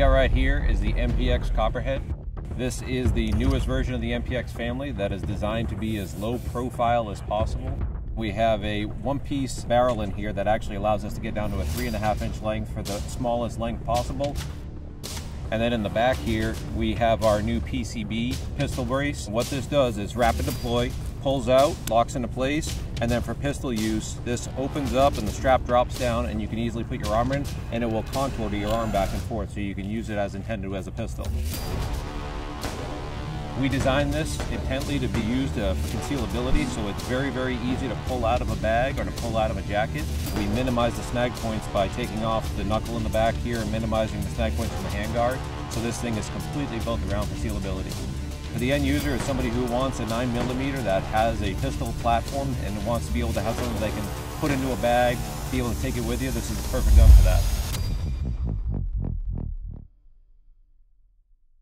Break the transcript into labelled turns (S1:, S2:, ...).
S1: at here is the MPX Copperhead. This is the newest version of the MPX family that is designed to be as low profile as possible. We have a one-piece barrel in here that actually allows us to get down to a three and a half inch length for the smallest length possible. And then in the back here, we have our new PCB pistol brace. What this does is rapid deploy, pulls out, locks into place, and then for pistol use, this opens up and the strap drops down and you can easily put your arm in and it will contour to your arm back and forth so you can use it as intended as a pistol. We designed this intently to be used uh, for concealability, so it's very, very easy to pull out of a bag or to pull out of a jacket. We minimize the snag points by taking off the knuckle in the back here and minimizing the snag points from the handguard. So this thing is completely built around concealability. For the end user is somebody who wants a 9mm that has a pistol platform and wants to be able to have something they can put into a bag, be able to take it with you. This is the perfect gun for that.